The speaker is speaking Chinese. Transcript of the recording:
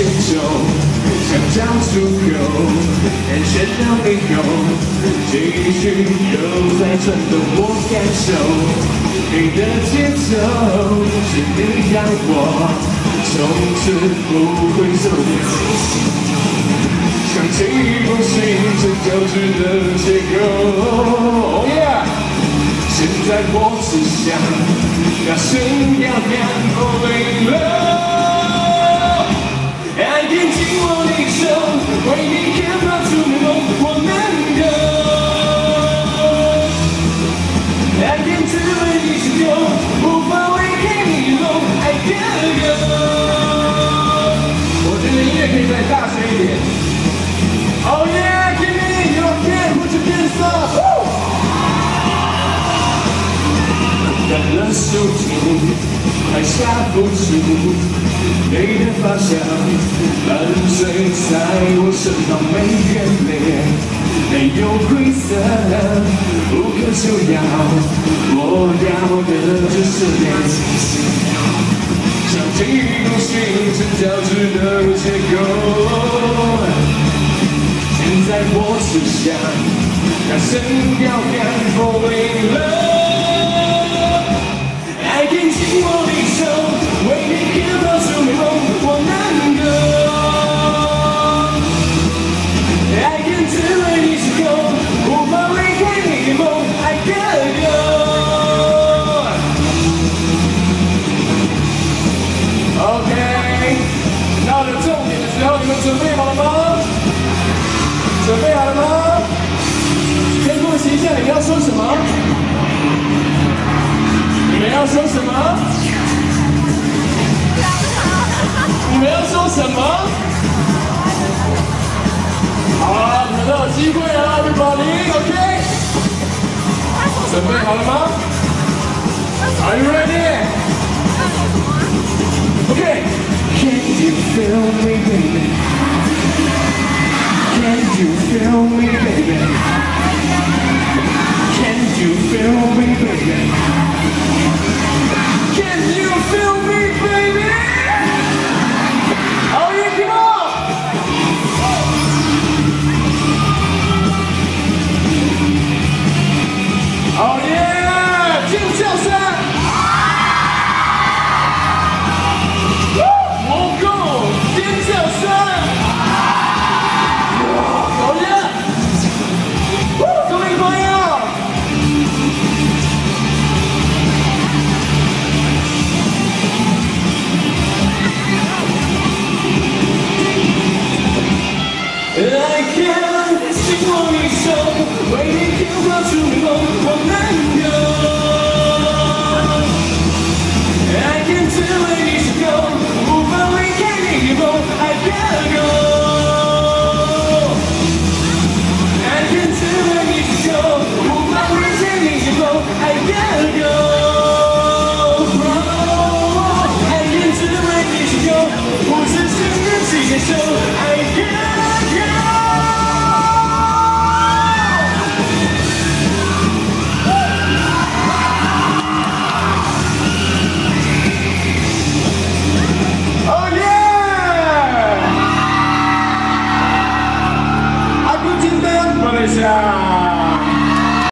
牵手，想找出口，但见到以后，继续又在转动，我感受你的节奏，是你让我从此不会走想起一封信，成交织的结构。现在我只想大声要亮我泪了，爱紧握你手，为你开发出梦，我能够。爱点只为你心动，无法为你梦，爱的歌。我觉得音乐可以再大声一点。Oh yeah, 了手指，还下不住，你的发香伴随在我身旁，没人脸，没有规则，不可救药，我要的只是你。像几封信成交织的结构。现在我只想大声表扬，falling love，要说什么？你们要说什么？你们要说什么？好了，你们都有机会了，预保零，OK？准备好了吗？Are you ready? Okay. Can you feel me, baby? 下。